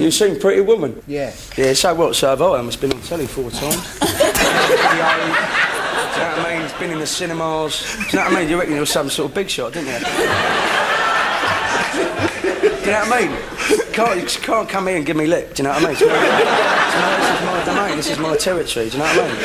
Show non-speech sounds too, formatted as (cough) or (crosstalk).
You've seen Pretty Woman? Yeah. Yeah, so what? So I. It's been on telly four times. (laughs) Do you know what I mean? It's been in the cinemas. Do you know what I mean? You reckon you're some sort of big shot, didn't you? do you know what I mean? Can't, you can't come here and give me lip, do you know what I mean? This is my domain, this is my territory, do you know what I mean?